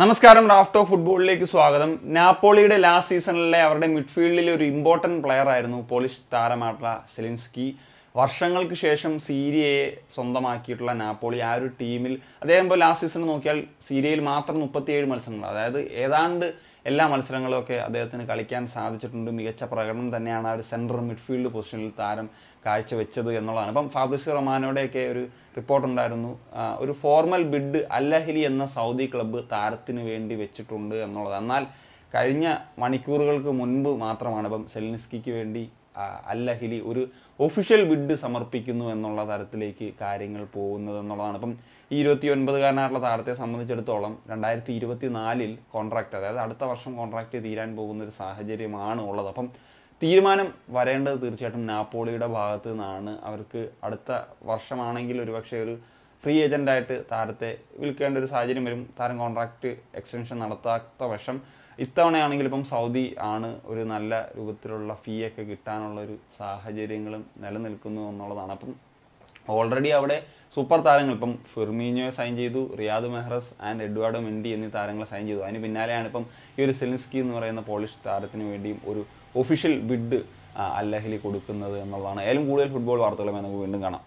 നമസ്കാരം റാഫ്റ്റോ ഫുട്ബോളിലേക്ക് സ്വാഗതം. നാപ്പോളിയുടെ ലാസ്റ്റ് സീസണിലെ അവരുടെ മിഡ്ഫീൽഡിലെ ഒരു ഇമ്പോർട്ടന്റ് പ്ലെയർ ആയിരുന്നു പോളിഷ് താരമായിട്ടുള്ള സെലിൻസ്കി. വർഷങ്ങൾക്ക് ശേഷം സീരിയയെ സ്വന്തമാക്കിയിട്ടുള്ള നാപ്പോളി ആ ഒരു ടീമിൽ അദ്ദേഹം ഇപ്പോൾ ലാസ്റ്റ് സീസൺ നോക്കിയാൽ സീരിയയിൽ മാത്രം മുപ്പത്തിയേഴ് മത്സരങ്ങൾ അതായത് ഏതാണ്ട് എല്ലാ മത്സരങ്ങളൊക്കെ അദ്ദേഹത്തിന് കളിക്കാൻ സാധിച്ചിട്ടുണ്ട്. മികച്ച പ്രകടനം തന്നെയാണ് ആ ഒരു സെൻട്രൽ മിഡ്ഫീൽഡ് പൊസിഷനിൽ താരം കാഴ്ചവെച്ചത് എന്നുള്ളതാണ്. അപ്പം ഫാബ്രിസ് റൊമാനോടെയൊക്കെ ഒരു റിപ്പോർട്ട് ഉണ്ടായിരുന്നു. ഒരു ഫോർമൽ ബിഡ് അല്ലഹലി എന്ന സൗദി ക്ലബ്ബ് താരത്തിന് വേണ്ടി വെച്ചിട്ടുണ്ട് എന്നുള്ളത്. എന്നാൽ കഴിഞ്ഞ മണിക്കൂറുകൾക്ക് മുൻപ് മാത്രമാണ് ഇപ്പം സെലിൻസ്കിക്ക് വേണ്ടി അല്ലഹിലി ഒരു ഒഫീഷ്യൽ ബിഡ് സമർപ്പിക്കുന്നു എന്നുള്ള തരത്തിലേക്ക് കാര്യങ്ങൾ പോകുന്നത് എന്നുള്ളതാണ്. ഇപ്പം ഈ ഇരുപത്തി ഒൻപതുകാരനായിട്ടുള്ള താരത്തെ സംബന്ധിച്ചിടത്തോളം രണ്ടായിരത്തി ഇരുപത്തി നാലിൽ കോൺട്രാക്ട് അതായത് അടുത്ത വർഷം കോൺട്രാക്റ്റ് തീരാൻ പോകുന്ന ഒരു സാഹചര്യമാണ് ഉള്ളത്. അപ്പം തീരുമാനം വരേണ്ടത് തീർച്ചയായിട്ടും നാപ്പോളിയുടെ ഭാഗത്തു നിന്നാണ്. അവർക്ക് അടുത്ത വർഷമാണെങ്കിൽ ഒരുപക്ഷെ ഒരു ഫ്രീ ഏജന്റായിട്ട് താരത്തെ വിൽക്കേണ്ട ഒരു സാഹചര്യം വരും. താരം കോൺട്രാക്റ്റ് എക്സ്റ്റൻഷൻ നടത്താത്ത വശം ഇത്തവണയാണെങ്കിൽ ഇപ്പം സൗദി ആണ് ഒരു നല്ല രൂപത്തിലുള്ള ഫീ ഒക്കെ കിട്ടാനുള്ള ഒരു സാഹചര്യങ്ങളും നിലനിൽക്കുന്നു എന്നുള്ളതാണ്. അപ്പം ഓൾറെഡി അവിടെ സൂപ്പർ താരങ്ങൾ ഇപ്പം ഫിർമീനിയോ സൈൻ ചെയ്തു Riyad Mahrez and Edouard Mendy എന്നീ താരങ്ങൾ സൈൻ ചെയ്തു. അതിന് പിന്നാലെയാണ് ഇപ്പം ഈ ഒരു സെലിൻസ്കി എന്ന് പറയുന്ന പോളിഷ് താരത്തിന് വേണ്ടിയും ഒരു ഒഫീഷ്യൽ ബിഡ് അല്ലഹലി കൊടുക്കുന്നത് എന്നുള്ളതാണ്. ഏലും കൂടുതൽ ഫുട്ബോൾ വാർത്തകളുമായി നമുക്ക് വീണ്ടും കാണാം.